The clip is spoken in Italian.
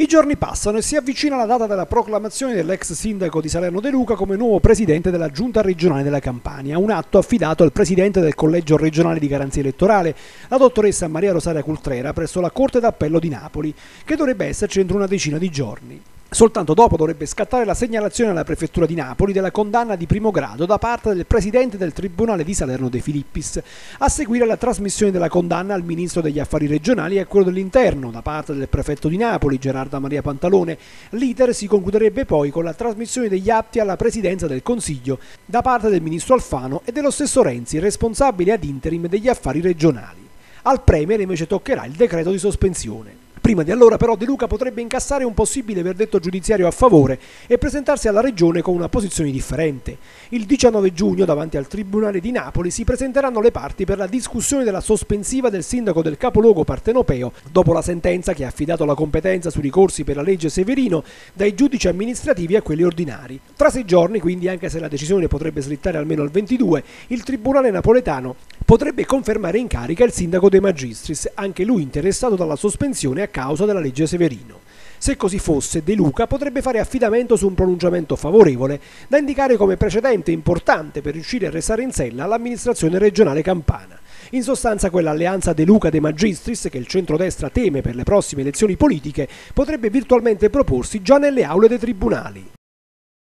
I giorni passano e si avvicina la data della proclamazione dell'ex sindaco di Salerno De Luca come nuovo presidente della giunta regionale della Campania, un atto affidato al presidente del collegio regionale di garanzia elettorale, la dottoressa Maria Rosaria Cultrera, presso la Corte d'Appello di Napoli, che dovrebbe esserci entro una decina di giorni. Soltanto dopo dovrebbe scattare la segnalazione alla Prefettura di Napoli della condanna di primo grado da parte del Presidente del Tribunale di Salerno De Filippis, a seguire la trasmissione della condanna al Ministro degli Affari Regionali e a quello dell'Interno da parte del Prefetto di Napoli, Gerarda Maria Pantalone. L'iter si concluderebbe poi con la trasmissione degli atti alla Presidenza del Consiglio da parte del Ministro Alfano e dello stesso Renzi, responsabile ad interim degli affari regionali. Al Premier invece toccherà il decreto di sospensione. Prima di allora però De Luca potrebbe incassare un possibile verdetto giudiziario a favore e presentarsi alla Regione con una posizione differente. Il 19 giugno davanti al Tribunale di Napoli si presenteranno le parti per la discussione della sospensiva del sindaco del capoluogo partenopeo dopo la sentenza che ha affidato la competenza sui ricorsi per la legge Severino dai giudici amministrativi a quelli ordinari. Tra sei giorni, quindi anche se la decisione potrebbe slittare almeno al 22, il Tribunale napoletano potrebbe confermare in carica il sindaco De Magistris, anche lui interessato dalla sospensione a causa della legge Severino. Se così fosse, De Luca potrebbe fare affidamento su un pronunciamento favorevole, da indicare come precedente importante per riuscire a restare in sella all'amministrazione regionale campana. In sostanza quell'alleanza De Luca De Magistris che il centrodestra teme per le prossime elezioni politiche potrebbe virtualmente proporsi già nelle aule dei tribunali.